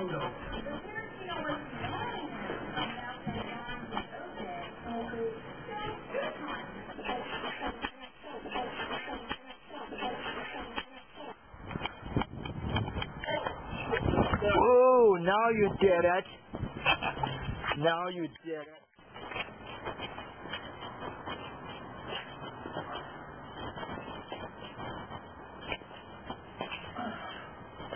Ooh, now you did it. Now you did it.